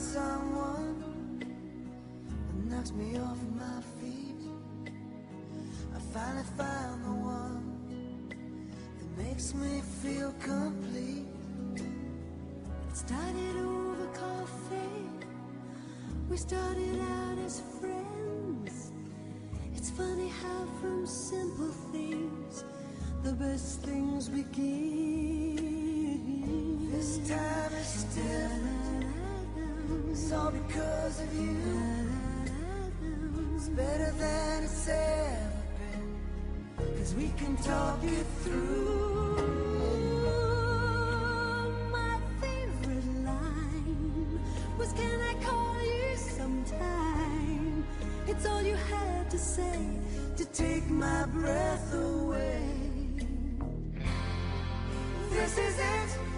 someone that knocks me off my feet. I finally found the one that makes me feel complete. It started over coffee. We started out as friends. It's funny how from simple things the best things begin. This time is different. It's all because of you. It's better than it's ever been. Cause we can talk it through. My favorite line was Can I call you sometime? It's all you had to say to take my breath away. This is it.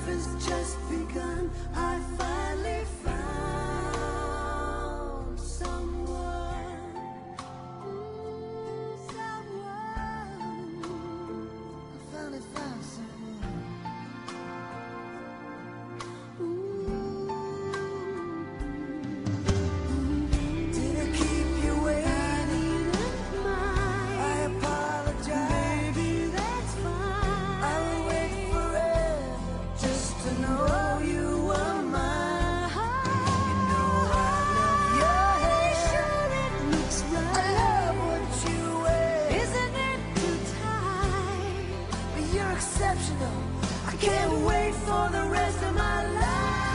Life has just begun. I finally you're exceptional. I can't wait for the rest of my life.